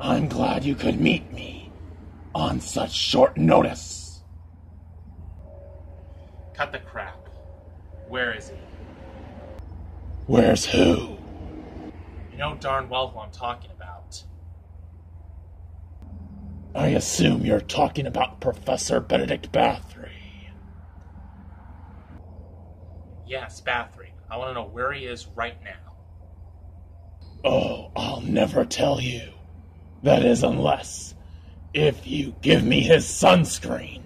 I'm glad you could meet me on such short notice. Cut the crap. Where is he? Where's who? You know darn well who I'm talking about. I assume you're talking about Professor Benedict Bathory. Yes, Bathory. I want to know where he is right now. Oh, I'll never tell you. That is, unless if you give me his sunscreen.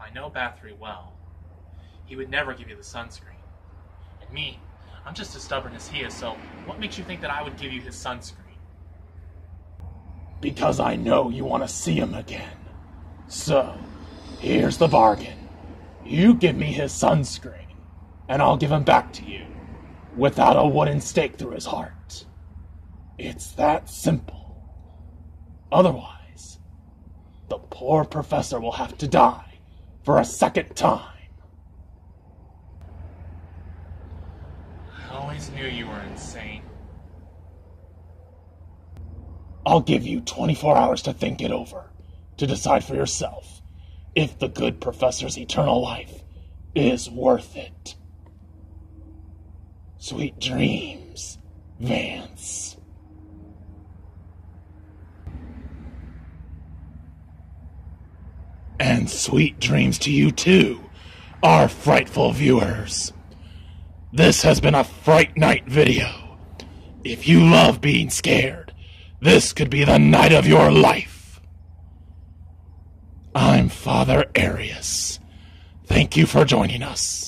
I know Bathory well. He would never give you the sunscreen. And me, I'm just as stubborn as he is, so what makes you think that I would give you his sunscreen? Because I know you want to see him again. So, here's the bargain. You give me his sunscreen, and I'll give him back to you without a wooden stake through his heart. It's that simple. Otherwise, the poor professor will have to die for a second time. I always knew you were insane. I'll give you 24 hours to think it over, to decide for yourself if the good professor's eternal life is worth it. Sweet dreams, Vance. And sweet dreams to you too, our frightful viewers. This has been a Fright Night video. If you love being scared, this could be the night of your life. I'm Father Arius. Thank you for joining us.